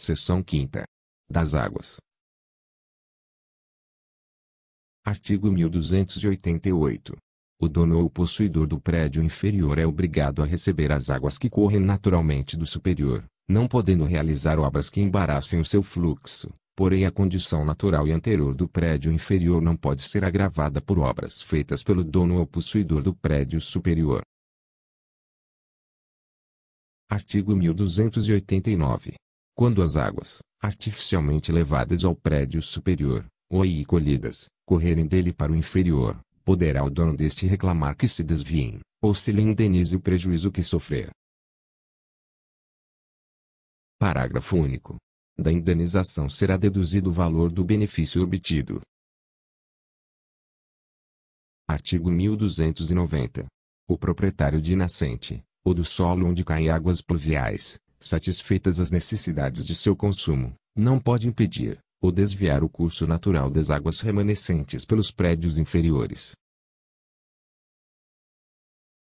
Seção 5 das Águas. Artigo 1288. O dono ou possuidor do prédio inferior é obrigado a receber as águas que correm naturalmente do superior, não podendo realizar obras que embaraçem o seu fluxo, porém a condição natural e anterior do prédio inferior não pode ser agravada por obras feitas pelo dono ou possuidor do prédio superior. Artigo 1289. Quando as águas, artificialmente levadas ao prédio superior, ou aí colhidas, correrem dele para o inferior, poderá o dono deste reclamar que se desviem, ou se lhe indenize o prejuízo que sofrer. Parágrafo único. Da indenização será deduzido o valor do benefício obtido. Artigo 1290. O proprietário de nascente, ou do solo onde caem águas pluviais, satisfeitas as necessidades de seu consumo, não pode impedir, ou desviar o curso natural das águas remanescentes pelos prédios inferiores.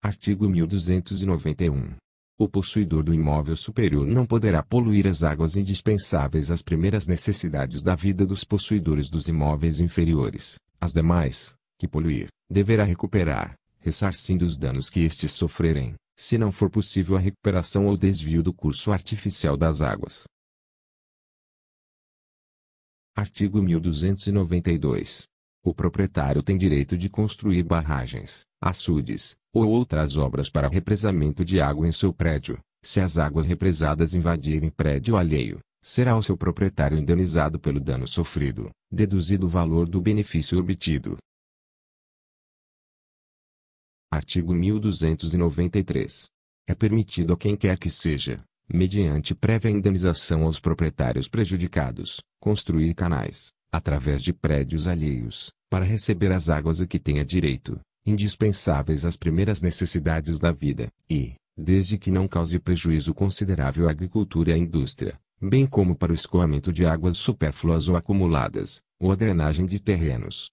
Artigo 1291. O possuidor do imóvel superior não poderá poluir as águas indispensáveis às primeiras necessidades da vida dos possuidores dos imóveis inferiores. As demais, que poluir, deverá recuperar, ressarcindo os danos que estes sofrerem, se não for possível a recuperação ou desvio do curso artificial das águas. Artigo 1292. O proprietário tem direito de construir barragens, açudes, ou outras obras para represamento de água em seu prédio. Se as águas represadas invadirem prédio alheio, será o seu proprietário indenizado pelo dano sofrido, deduzido o valor do benefício obtido. Artigo 1293. É permitido a quem quer que seja, mediante prévia indenização aos proprietários prejudicados, construir canais, através de prédios alheios, para receber as águas a que tenha direito, indispensáveis às primeiras necessidades da vida, e, desde que não cause prejuízo considerável à agricultura e à indústria, bem como para o escoamento de águas supérfluas ou acumuladas, ou a drenagem de terrenos,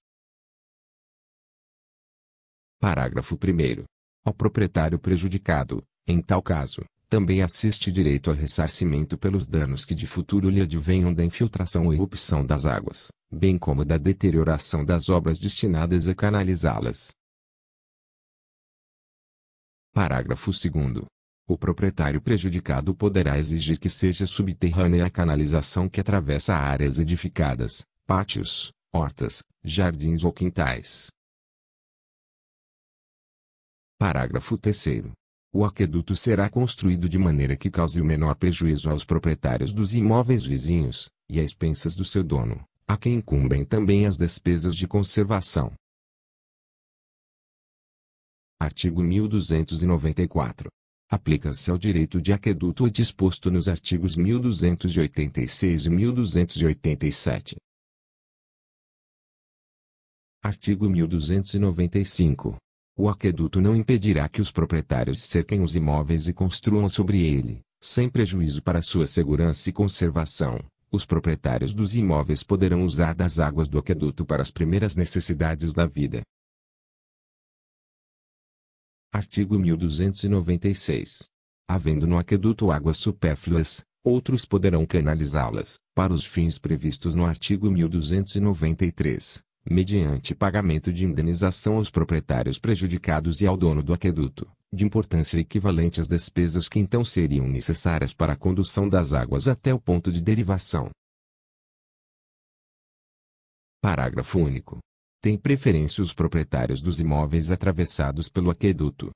Parágrafo 1. Ao proprietário prejudicado, em tal caso, também assiste direito a ressarcimento pelos danos que de futuro lhe advenham da infiltração ou erupção das águas, bem como da deterioração das obras destinadas a canalizá-las. Parágrafo 2. O proprietário prejudicado poderá exigir que seja subterrânea a canalização que atravessa áreas edificadas, pátios, hortas, jardins ou quintais, Parágrafo 3 O aqueduto será construído de maneira que cause o menor prejuízo aos proprietários dos imóveis vizinhos, e a expensas do seu dono, a quem incumbem também as despesas de conservação. Artigo 1294. Aplica-se ao direito de aqueduto o disposto nos artigos 1286 e 1287. Artigo 1295. O aqueduto não impedirá que os proprietários cerquem os imóveis e construam sobre ele, sem prejuízo para sua segurança e conservação. Os proprietários dos imóveis poderão usar das águas do aqueduto para as primeiras necessidades da vida. Artigo 1296. Havendo no aqueduto águas supérfluas, outros poderão canalizá-las, para os fins previstos no artigo 1293 mediante pagamento de indenização aos proprietários prejudicados e ao dono do aqueduto, de importância equivalente às despesas que então seriam necessárias para a condução das águas até o ponto de derivação. Parágrafo único. Tem preferência os proprietários dos imóveis atravessados pelo aqueduto,